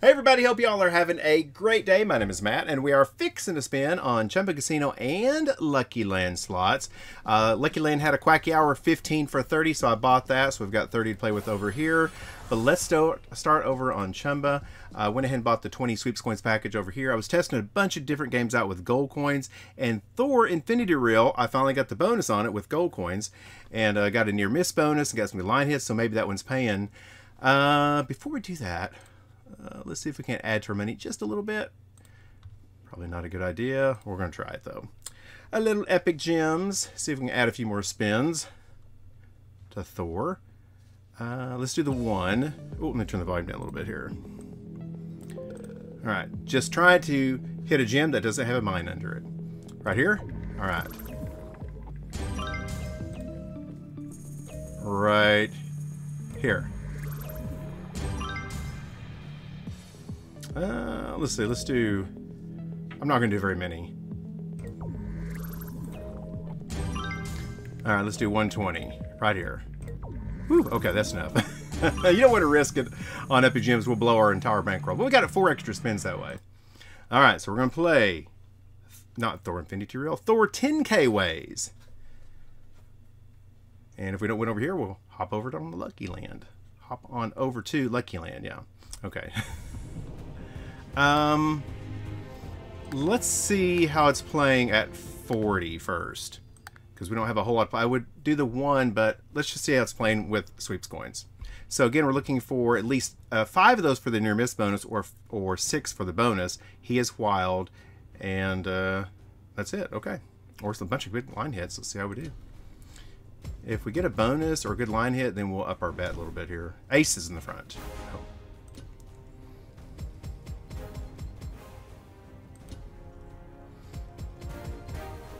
Hey everybody, hope y'all are having a great day. My name is Matt, and we are fixing to spin on Chumba Casino and Lucky Land slots. Uh, Lucky Land had a quacky hour 15 for 30, so I bought that, so we've got 30 to play with over here. But let's start, over on Chumba. I uh, went ahead and bought the 20 sweeps coins package over here. I was testing a bunch of different games out with gold coins, and Thor Infinity Reel, I finally got the bonus on it with gold coins, and uh, got a near miss bonus, and got some line hits, so maybe that one's paying. Uh, before we do that, uh, let's see if we can't add to our money just a little bit. Probably not a good idea. We're going to try it though. A little epic gems. See if we can add a few more spins to Thor. Uh, let's do the one. Oh, let me turn the volume down a little bit here. All right, just try to hit a gem that doesn't have a mine under it. Right here? All right. Right here. Uh, let's see, let's do... I'm not going to do very many. Alright, let's do 120. Right here. Whew, okay, that's enough. you don't want to risk it on Epic Gems. We'll blow our entire bankroll. But we got it four extra spins that way. Alright, so we're going to play... Not Thor Infinity Reel. Thor 10k ways. And if we don't win over here, we'll hop over to Lucky Land. Hop on over to Lucky Land, yeah. Okay. Um, let's see how it's playing at 40 first. Because we don't have a whole lot. I would do the one, but let's just see how it's playing with sweeps coins. So again, we're looking for at least uh, five of those for the near miss bonus, or or six for the bonus. He is wild, and uh, that's it. Okay, or a bunch of good line hits. Let's see how we do. If we get a bonus or a good line hit, then we'll up our bet a little bit here. Aces in the front. Oh.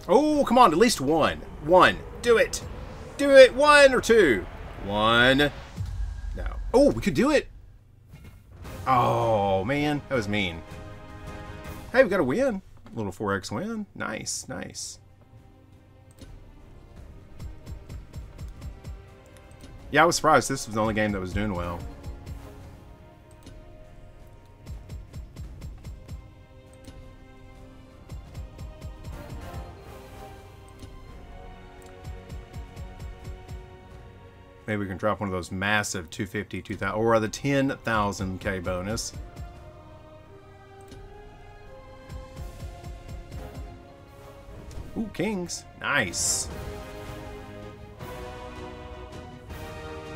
Oh, come on, at least one. One. Do it. Do it. One or two. One. No. Oh, we could do it. Oh, man. That was mean. Hey, we got a win. A little 4x win. Nice, nice. Yeah, I was surprised. This was the only game that was doing well. Maybe we can drop one of those massive 250, 2000, or the 10,000k bonus. Ooh, kings. Nice.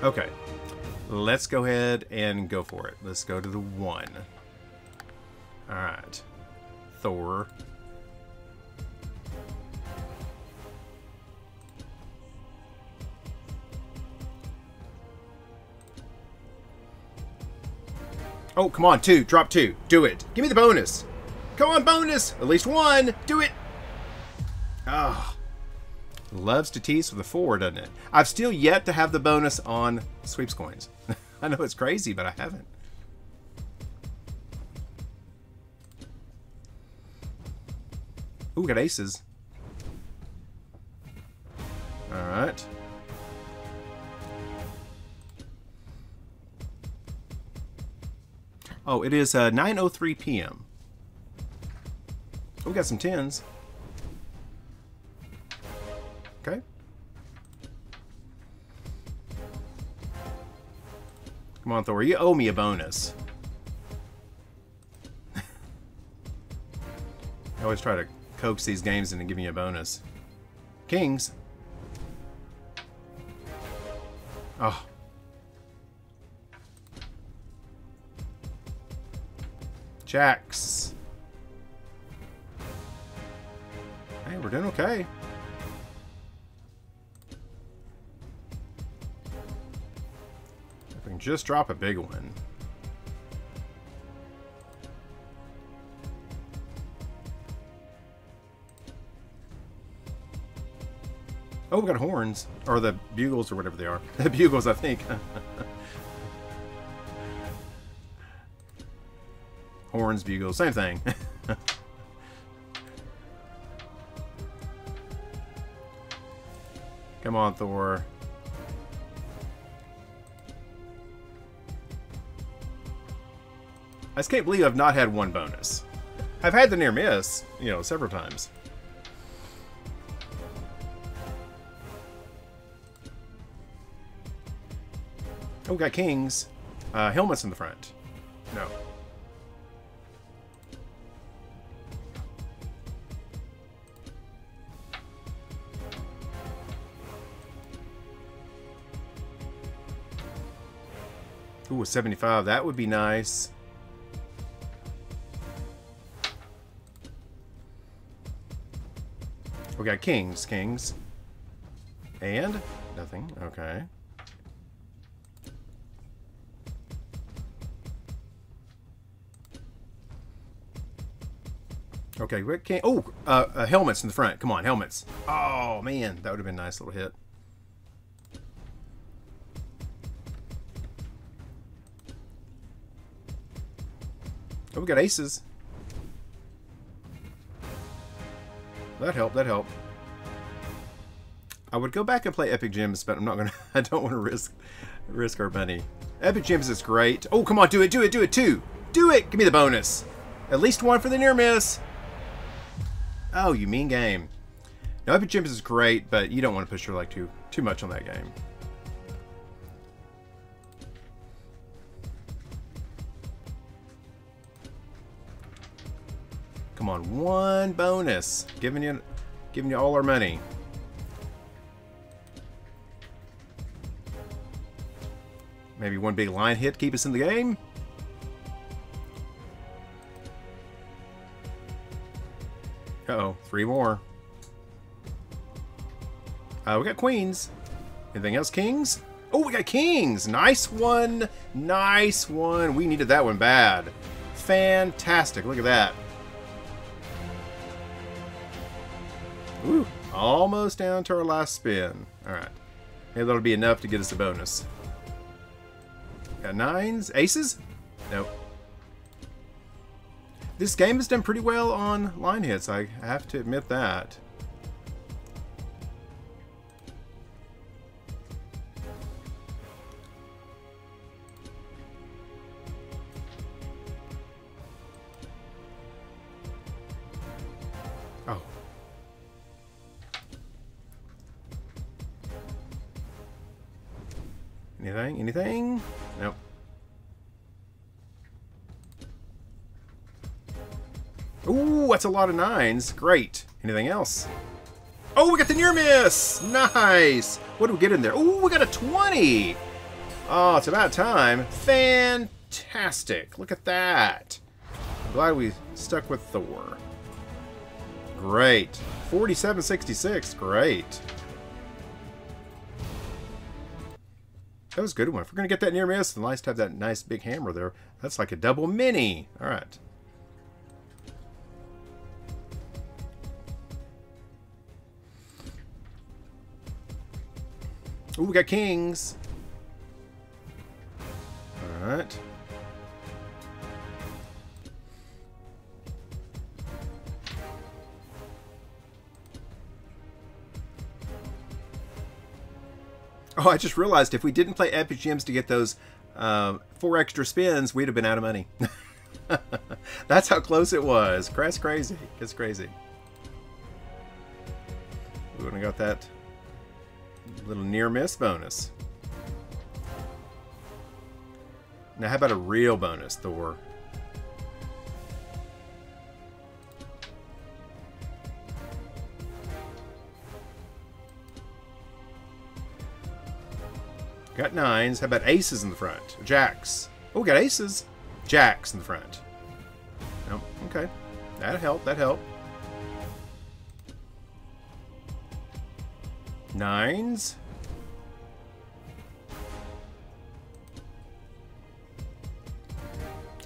Okay. Let's go ahead and go for it. Let's go to the one. Alright. Thor. Oh, come on, two. Drop two. Do it. Give me the bonus. Come on, bonus. At least one. Do it. Ah. Oh. Loves to tease with the four, doesn't it? I've still yet to have the bonus on sweeps coins. I know it's crazy, but I haven't. Ooh, got aces. Alright. Oh, it is uh, 9.03 p.m. we got some tens. Okay. Come on, Thor. You owe me a bonus. I always try to coax these games into giving you a bonus. Kings. Oh. Jacks. Hey, we're doing okay. If we can just drop a big one. Oh, we got horns. Or the bugles or whatever they are. the bugles, I think. horns, bugles, same thing. Come on, Thor. I just can't believe I've not had one bonus. I've had the near miss, you know, several times. Oh, we got kings. Uh, helmets in the front. Ooh, 75. That would be nice. We got kings, kings. And? Nothing. Okay. Okay, what can Oh, uh, uh, helmets in the front. Come on, helmets. Oh, man. That would have been a nice little hit. Oh, we got aces. That helped, that helped. I would go back and play Epic Gems, but I'm not gonna I don't want to risk risk our money. Epic Gems is great. Oh come on, do it, do it, do it, too. Do it! Give me the bonus! At least one for the near miss. Oh, you mean game. Now Epic Gems is great, but you don't want to push your luck too too much on that game. Come on, one bonus. Giving you giving you all our money. Maybe one big line hit keep us in the game. Uh oh three more. Uh, we got queens. Anything else, kings? Oh, we got kings! Nice one! Nice one! We needed that one bad. Fantastic, look at that. Almost down to our last spin. Alright. Maybe that'll be enough to get us a bonus. Got nines? Aces? Nope. This game has done pretty well on line hits, I have to admit that. Anything? Anything? Nope. Ooh, that's a lot of nines. Great. Anything else? Oh, we got the near miss! Nice! What do we get in there? Ooh, we got a 20! Oh, it's about time. Fantastic. Look at that. I'm glad we stuck with Thor. Great. 4766. Great. That was a good one. If we're going to get that near miss, it's nice to have that nice big hammer there. That's like a double mini. All right. Ooh, we got kings. All right. Oh, I just realized if we didn't play Epic Gems to get those um, four extra spins, we'd have been out of money. That's how close it was. That's crazy. It's crazy. We would have got that little near miss bonus. Now, how about a real bonus, Thor? Nines. How about aces in the front? Jacks. Oh, we got aces. Jacks in the front. Oh, okay. That helped. That helped. Nines.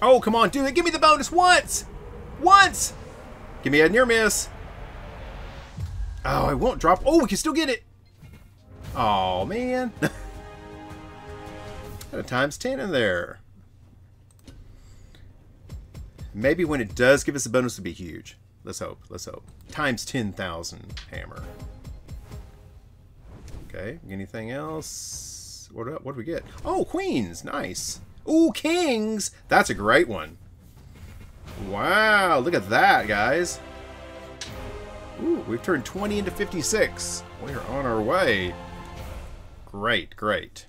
Oh, come on, it. Give me the bonus once. Once. Give me a near miss. Oh, I won't drop. Oh, we can still get it. Oh, man. Got a times 10 in there. Maybe when it does give us a bonus, it'll be huge. Let's hope. Let's hope. Times 10,000 hammer. Okay. Anything else? What, what do we get? Oh, queens. Nice. Ooh, kings. That's a great one. Wow, look at that, guys. Ooh, we've turned 20 into 56. We're on our way. Great, great.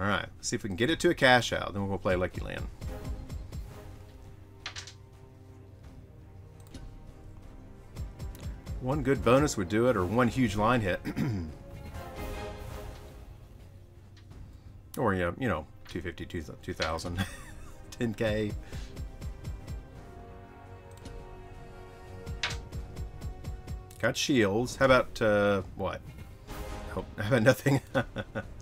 All right, see if we can get it to a cash out. Then we'll play Lucky Land. One good bonus would do it, or one huge line hit. or, yeah, you know, 250, 2000, 10k. Got shields. How about, uh, what? Oh, how about nothing?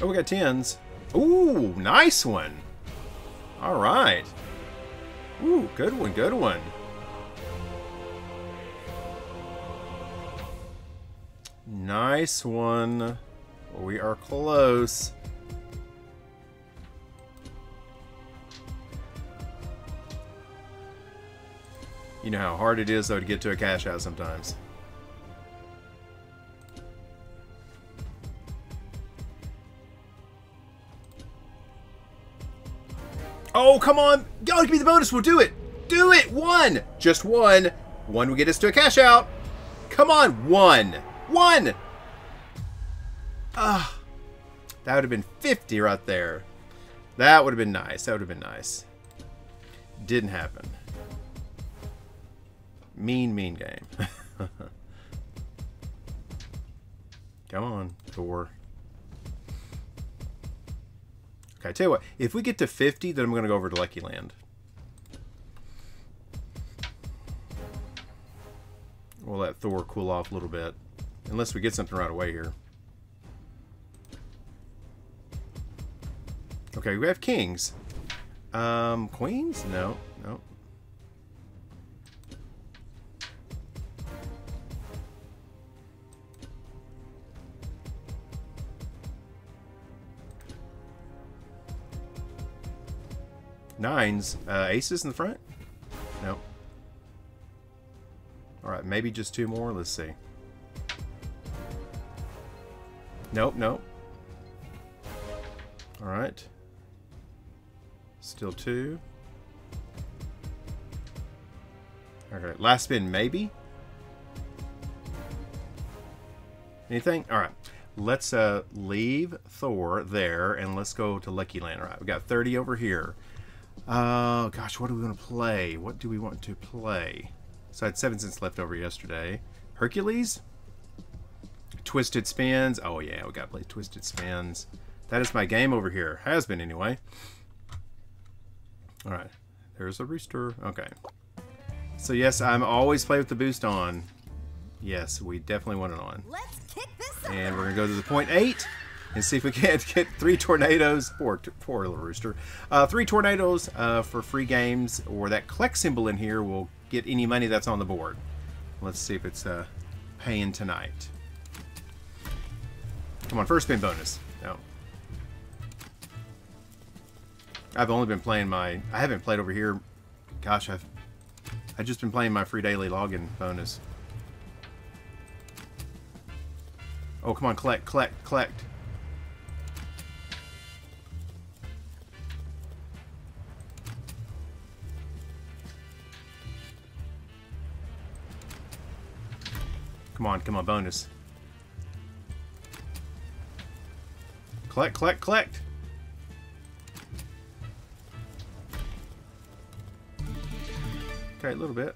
Oh, we got tens. Ooh, nice one. All right. Ooh, good one, good one. Nice one. We are close. You know how hard it is, though, to get to a cash out sometimes. Oh, come on. Go, give me the bonus. We'll do it. Do it. One. Just one. One will get us to a cash out. Come on. One. One. Ah. That would have been 50 right there. That would have been nice. That would have been nice. Didn't happen. Mean, mean game. Come on, Thor. I tell you what, if we get to 50, then I'm going to go over to Lucky Land. We'll let Thor cool off a little bit. Unless we get something right away here. Okay, we have kings. Um, queens? No, Nines. Uh, aces in the front? Nope. Alright, maybe just two more. Let's see. Nope, nope. Alright. Still two. Okay, last spin, maybe? Anything? Alright. Let's uh, leave Thor there, and let's go to Lucky Land. All right, we got 30 over here. Uh, gosh, what do we want to play? What do we want to play? So I had 7 cents left over yesterday. Hercules? Twisted Spins. Oh, yeah, we got to play Twisted Spins. That is my game over here. Has been, anyway. Alright. There's a rooster. Okay. So, yes, I'm always play with the boost on. Yes, we definitely want it on. Let's kick this And we're going to go to the point eight and see if we can't get three tornadoes. Poor, poor little rooster. Uh, three tornadoes uh, for free games, or that collect symbol in here will get any money that's on the board. Let's see if it's uh, paying tonight. Come on, first spin bonus. No. I've only been playing my... I haven't played over here. Gosh, I've... I've just been playing my free daily login bonus. Oh, come on, collect, collect, collect. Come on, come on, bonus. Collect, collect, collect! Okay, a little bit.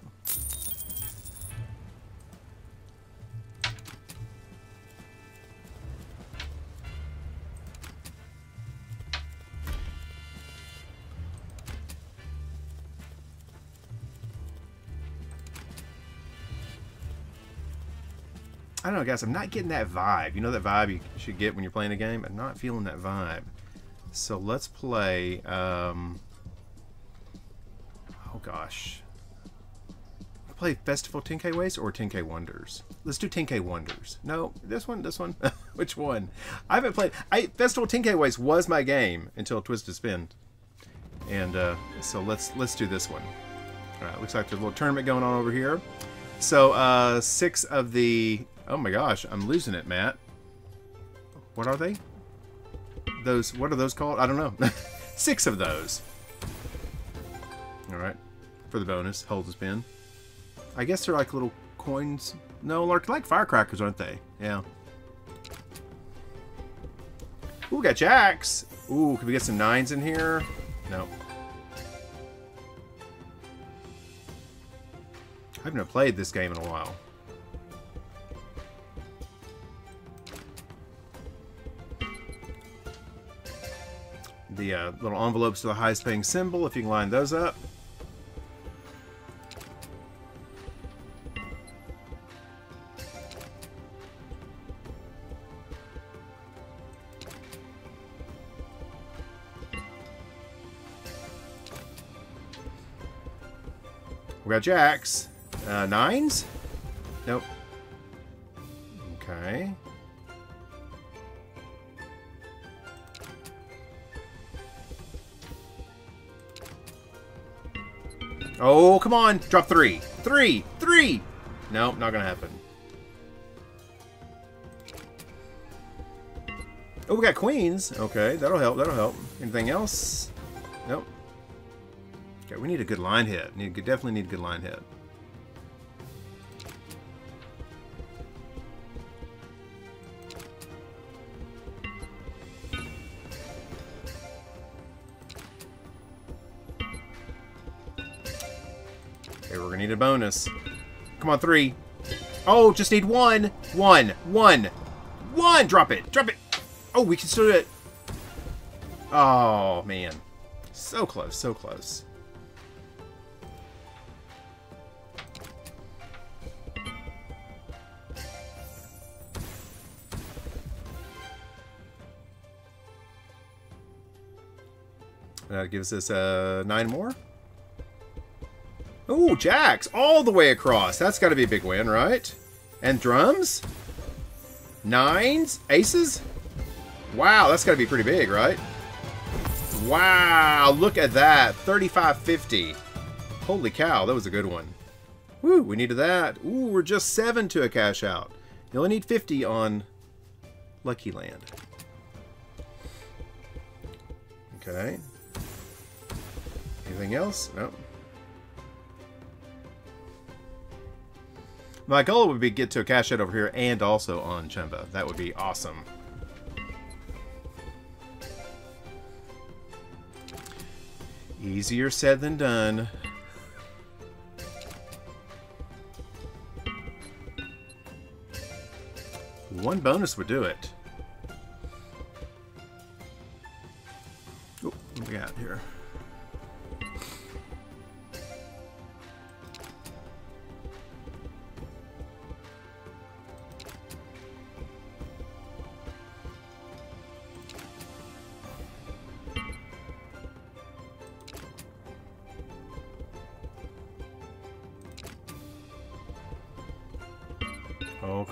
Know, guys. I'm not getting that vibe. You know that vibe you should get when you're playing a game? I'm not feeling that vibe. So let's play... Um, oh, gosh. Play Festival 10K Ways or 10K Wonders? Let's do 10K Wonders. No, this one, this one. Which one? I haven't played... I Festival 10K Ways was my game until Twisted Spin. And uh, so let's let's do this one. Alright, looks like there's a little tournament going on over here. So, uh, six of the... Oh my gosh, I'm losing it, Matt. What are they? Those, what are those called? I don't know. six of those. Alright. For the bonus, hold the spin. I guess they're like little coins. No, like, like firecrackers, aren't they? Yeah. Ooh, we got jacks. Ooh, can we get some nines in here? No. I haven't played this game in a while. The uh, little envelopes to the highest paying symbol, if you can line those up. We got jacks. Uh, nines? Nope. Okay. Oh, come on. Drop three. Three. Three. Nope, not to happen. Oh, we got queens. Okay, that'll help. That'll help. Anything else? Nope. Okay, we need a good line hit. Need definitely need a good line hit. Bonus. Come on, three. Oh, just need one. One. One. One! Drop it. Drop it. Oh, we can still do it. Oh, man. So close, so close. That gives us uh, nine more. Ooh, jacks! All the way across. That's got to be a big win, right? And drums? Nines? Aces? Wow, that's got to be pretty big, right? Wow, look at that. 35.50. Holy cow, that was a good one. Woo, we needed that. Ooh, we're just 7 to a cash out. You only need 50 on Lucky Land. Okay. Anything else? No. My goal would be to get to a cash out over here and also on Chumba. That would be awesome. Easier said than done. One bonus would do it.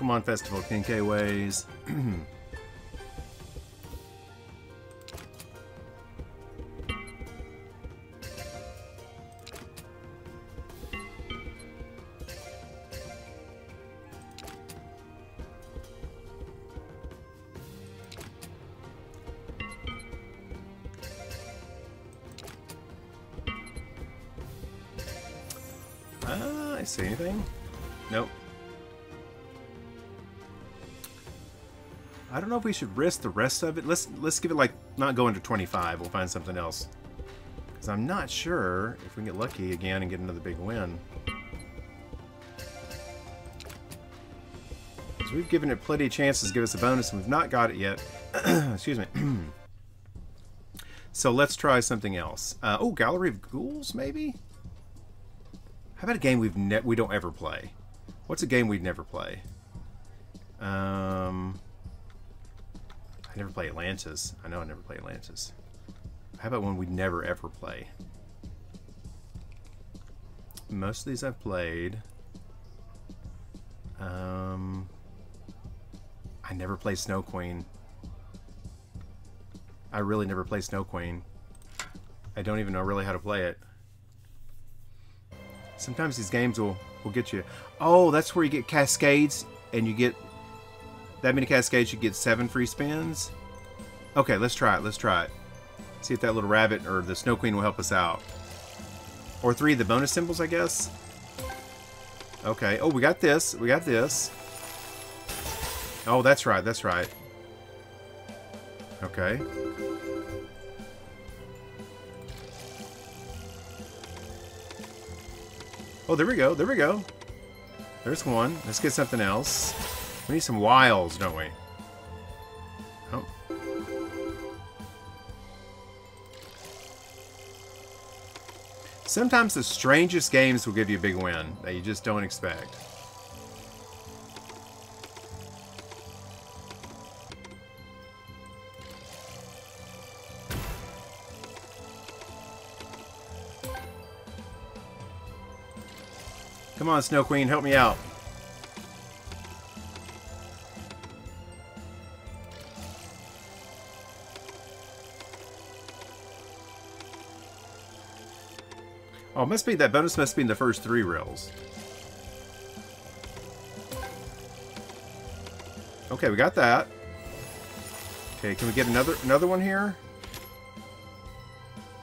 Oh, come on, Festival Kincaid we should risk the rest of it. Let's let's give it like not go under 25. We'll find something else. Because I'm not sure if we get lucky again and get another big win. So we've given it plenty of chances to give us a bonus, and we've not got it yet. Excuse me. so let's try something else. Uh, oh, Gallery of Ghouls, maybe? How about a game we've we don't ever play? What's a game we'd never play? Um... I never play Atlantis. I know I never play Atlantis. How about one we'd never ever play? Most of these I've played. Um, I never play Snow Queen. I really never play Snow Queen. I don't even know really how to play it. Sometimes these games will, will get you. Oh, that's where you get cascades and you get that many cascades, should get seven free spins. Okay, let's try it. Let's try it. See if that little rabbit or the Snow Queen will help us out. Or three of the bonus symbols, I guess. Okay. Oh, we got this. We got this. Oh, that's right. That's right. Okay. Oh, there we go. There we go. There's one. Let's get something else. We need some wilds, don't we? Oh. Sometimes the strangest games will give you a big win that you just don't expect. Come on, Snow Queen, help me out. Oh, must be that bonus must be in the first three reels. Okay, we got that. Okay, can we get another another one here?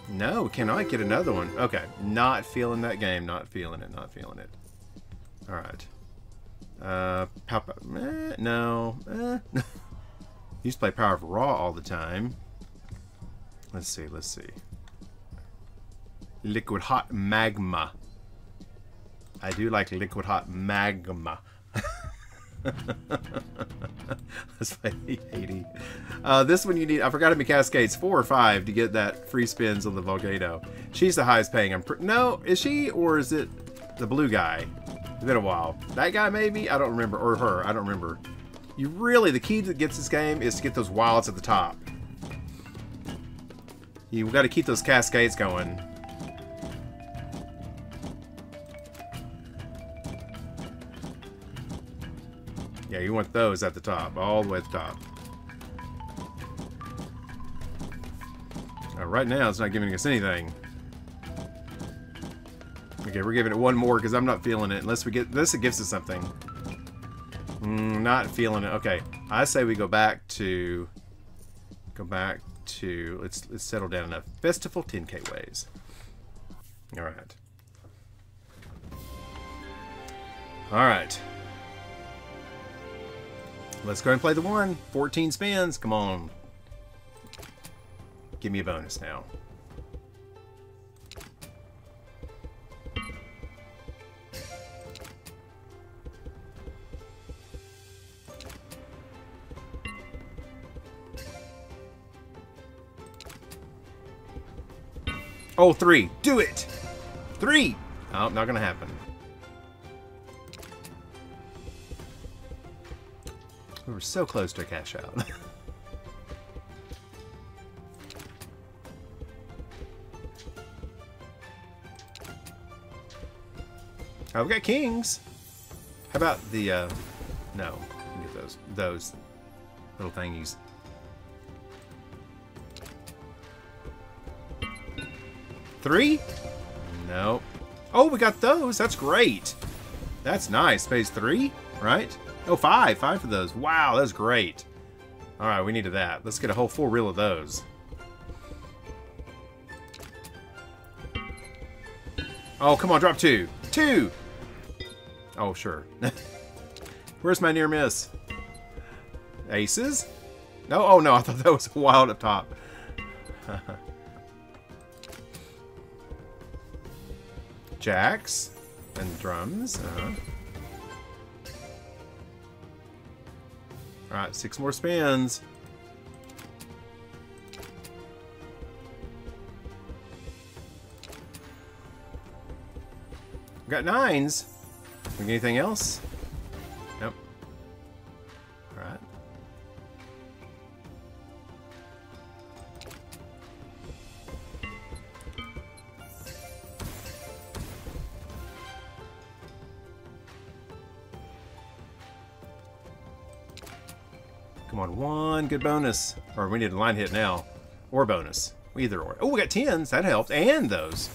No, cannot get another one. Okay, not feeling that game. Not feeling it. Not feeling it. All right. Uh. Eh, no. Eh. Used to play Power of Ra all the time. Let's see. Let's see. Liquid hot magma. I do like liquid hot magma. That's my 80. Uh, this one you need, I forgot to be Cascades, four or five to get that free spins on the Volcano. She's the highest paying. I'm no, is she or is it the blue guy? It's been a while. That guy maybe? I don't remember. Or her. I don't remember. You really, the key that gets this game is to get those wilds at the top. You've got to keep those cascades going. Yeah, you want those at the top, all the way at the top. Uh, right now, it's not giving us anything. Okay, we're giving it one more because I'm not feeling it. Unless we get this, it gives us something. Mm, not feeling it. Okay, I say we go back to go back to let's let's settle down enough. Festival 10k ways. All right. All right. Let's go and play the one. 14 spins. Come on. Give me a bonus now. Oh, three. Do it. Three. Oh, not going to happen. We were so close to cash out. oh, we got kings. How about the, uh, no, get those, those little thingies. Three? No. Oh, we got those. That's great. That's nice. Phase three, right? Oh, five. Five of those. Wow, that's great. All right, we needed that. Let's get a whole full reel of those. Oh, come on, drop two. Two! Oh, sure. Where's my near miss? Aces? No, oh no, I thought that was wild up top. Jacks and drums. Uh -huh. Alright, six more spans. We got nines. anything else? Come on, one good bonus. Or we need a line hit now. Or bonus. Either or. Oh, we got tens. That helped. And those.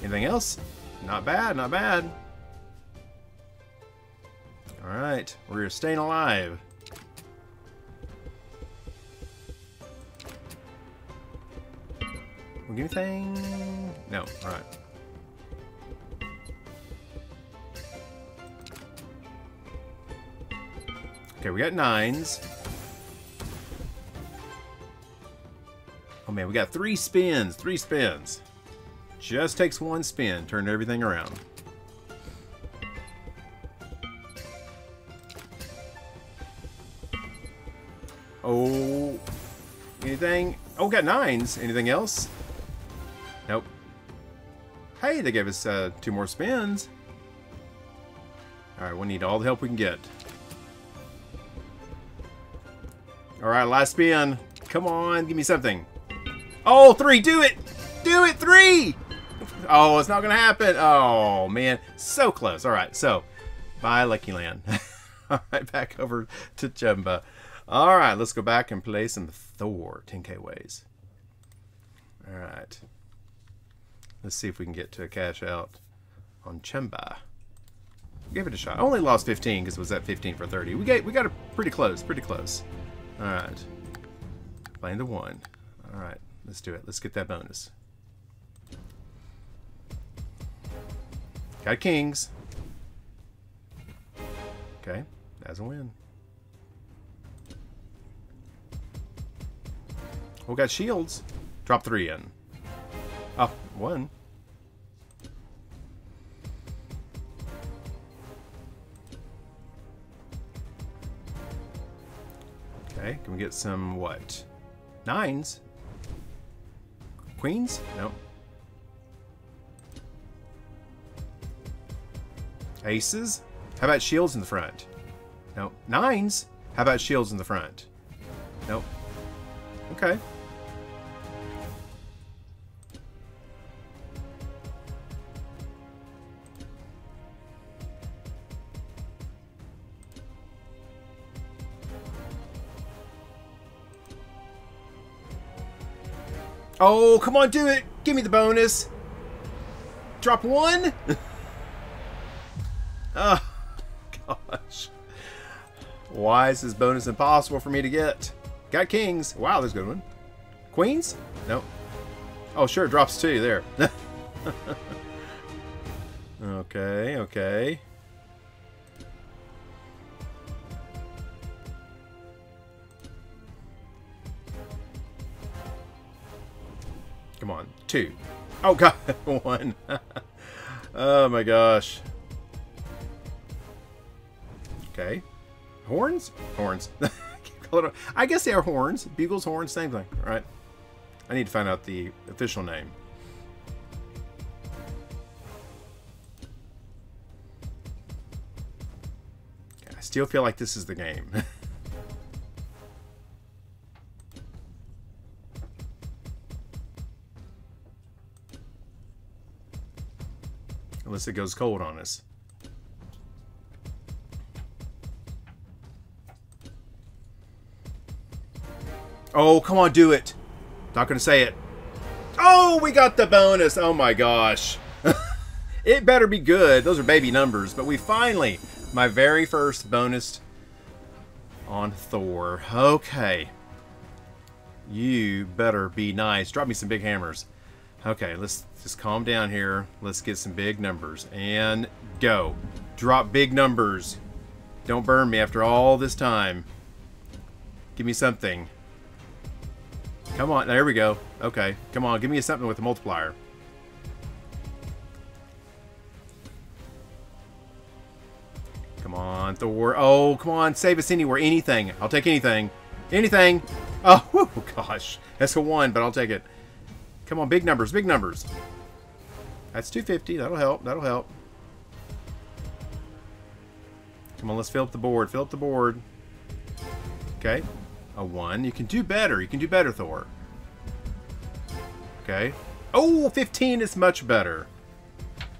Anything else? Not bad, not bad. Alright, we're staying alive. We get anything? No, alright. Okay, we got nines. Man, we got three spins, three spins. Just takes one spin, turn everything around. Oh, anything? Oh, got nines. Anything else? Nope. Hey, they gave us uh, two more spins. Alright, we need all the help we can get. Alright, last spin. Come on, give me something. Oh, three, do it! Do it, three! Oh, it's not gonna happen. Oh, man. So close. Alright, so, bye, Lucky Land. Alright, back over to Chumba. Alright, let's go back and play some Thor 10k ways. Alright. Let's see if we can get to a cash out on Chumba. Give it a shot. I only lost 15 because it was at 15 for 30. We got we got pretty close, pretty close. All right, playing the one. All right, let's do it. Let's get that bonus. Got kings. Okay, that's a win. We got shields. Drop three in. Up one. Okay, can we get some what? Nines? Queens? No. Aces? How about shields in the front? No. Nines? How about shields in the front? Nope. Okay. Oh, come on, do it! Give me the bonus! Drop one? oh, gosh. Why is this bonus impossible for me to get? Got kings. Wow, there's a good one. Queens? No. Oh, sure, drops two there. okay, okay. Come on, two. Oh god, one. oh my gosh. Okay. Horns? Horns. I guess they are horns. Bugles, horns, same thing. All right. I need to find out the official name. I still feel like this is the game. Unless it goes cold on us. Oh, come on, do it. Not going to say it. Oh, we got the bonus. Oh my gosh. it better be good. Those are baby numbers. But we finally, my very first bonus on Thor. Okay. You better be nice. Drop me some big hammers. Okay, let's just calm down here. Let's get some big numbers. And go. Drop big numbers. Don't burn me after all this time. Give me something. Come on. There we go. Okay. Come on. Give me something with a multiplier. Come on, Thor. Oh, come on. Save us anywhere. Anything. I'll take anything. Anything. Oh, whew, gosh. That's a one, but I'll take it. Come on, big numbers, big numbers. That's 250. That'll help. That'll help. Come on, let's fill up the board. Fill up the board. Okay. A 1. You can do better. You can do better, Thor. Okay. Oh, 15 is much better.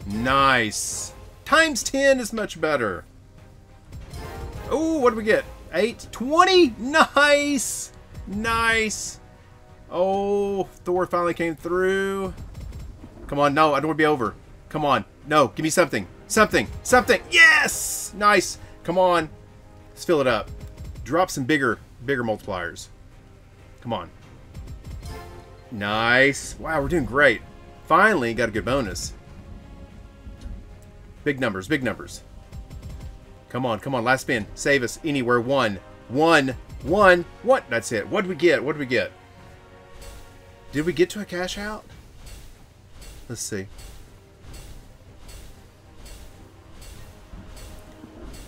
Nice. Times 10 is much better. Oh, what do we get? 8? 20? Nice! Nice! Oh, Thor finally came through. Come on, no, I don't want to be over. Come on. No, give me something. Something. Something. Yes! Nice. Come on. Let's fill it up. Drop some bigger, bigger multipliers. Come on. Nice. Wow, we're doing great. Finally got a good bonus. Big numbers, big numbers. Come on, come on, last spin. Save us anywhere. One, one, one, what? That's it. What did we get? What did we get? Did we get to a cash out? Let's see.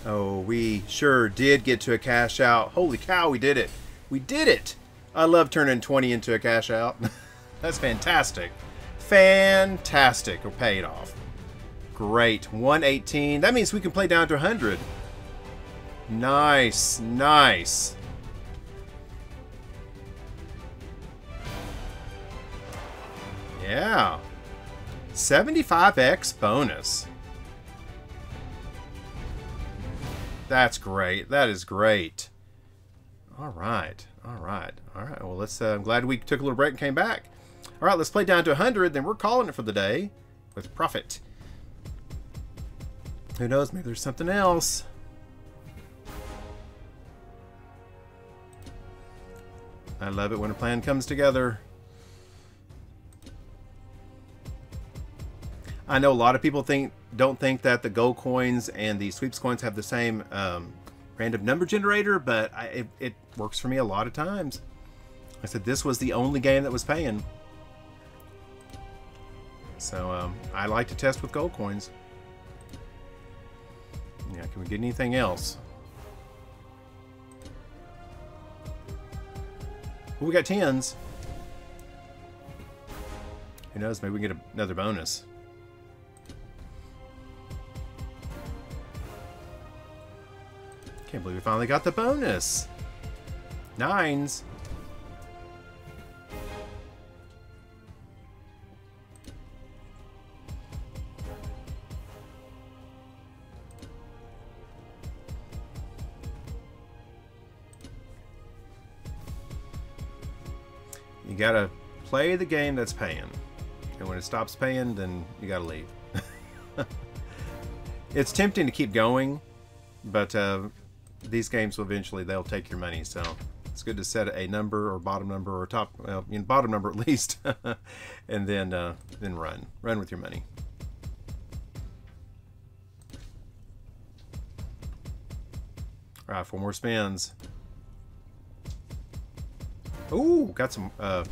Oh, we sure did get to a cash out. Holy cow, we did it. We did it. I love turning 20 into a cash out. That's fantastic. Fantastic. We're paid off. Great. 118. That means we can play down to 100. Nice. Nice. Yeah. 75x bonus. That's great. That is great. All right. All right. All right. Well, let's. Uh, I'm glad we took a little break and came back. All right. Let's play down to 100. Then we're calling it for the day with profit. Who knows? Maybe there's something else. I love it when a plan comes together. I know a lot of people think don't think that the gold coins and the sweeps coins have the same um, random number generator, but I, it, it, works for me a lot of times. I said this was the only game that was paying. So um, I like to test with gold coins. Yeah, can we get anything else? Well, we got tens. Who knows? Maybe we can get another bonus. Can't believe we finally got the bonus. Nines. You gotta play the game that's paying. And when it stops paying, then you gotta leave. it's tempting to keep going, but uh, these games will eventually they'll take your money. So it's good to set a number or bottom number or top, well, you know, bottom number at least, and then uh, then run, run with your money. All right, four more spins. Ooh, got some uh,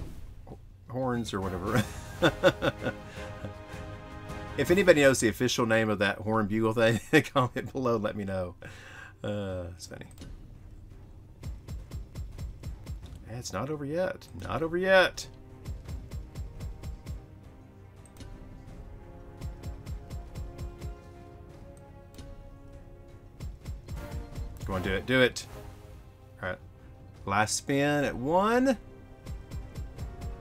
horns or whatever. if anybody knows the official name of that horn bugle thing, comment below. Let me know. Uh, it's funny. It's not over yet. Not over yet. Go on, do it. Do it. All right. Last spin at one.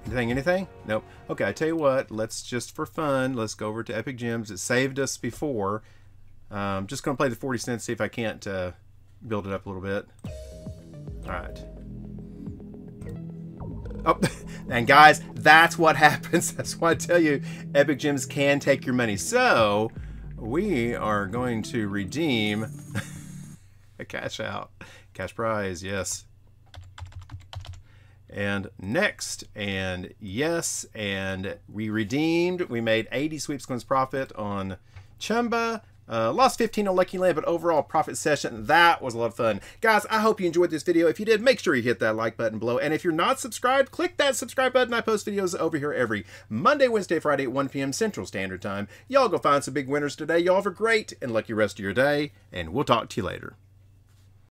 Anything, anything? Nope. Okay, I tell you what. Let's just for fun, let's go over to Epic Gems. It saved us before. Um, just going to play the 40 cents, see if I can't uh, build it up a little bit. All right. Oh, and guys, that's what happens. That's why I tell you, Epic Gems can take your money. So, we are going to redeem a cash out. Cash prize, yes. And next, and yes, and we redeemed. We made 80 sweeps coins profit on Chumba. Uh, lost 15 on Lucky Land, but overall profit session, that was a lot of fun. Guys, I hope you enjoyed this video. If you did, make sure you hit that like button below. And if you're not subscribed, click that subscribe button. I post videos over here every Monday, Wednesday, Friday at 1 p.m. Central Standard Time. Y'all go find some big winners today. Y'all have a great and lucky rest of your day, and we'll talk to you later.